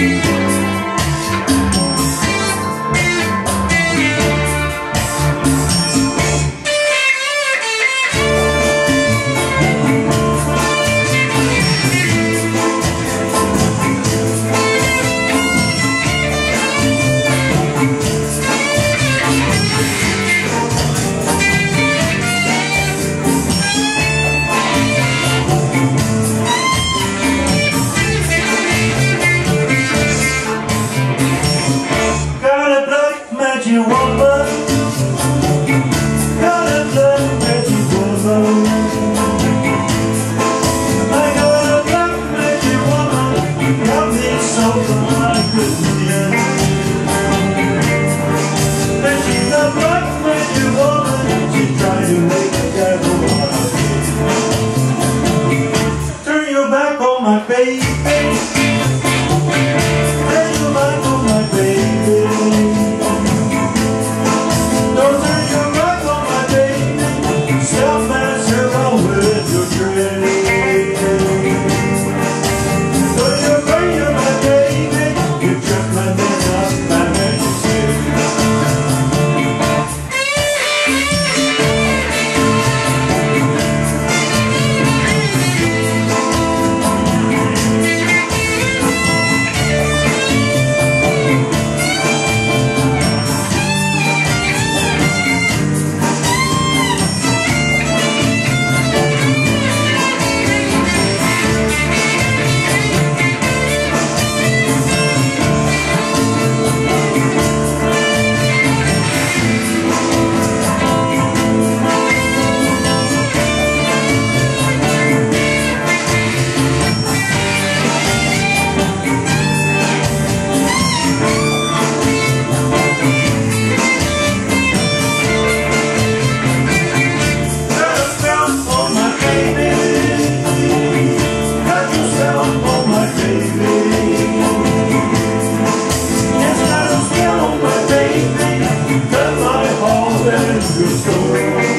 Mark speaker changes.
Speaker 1: you. my baby. Let's.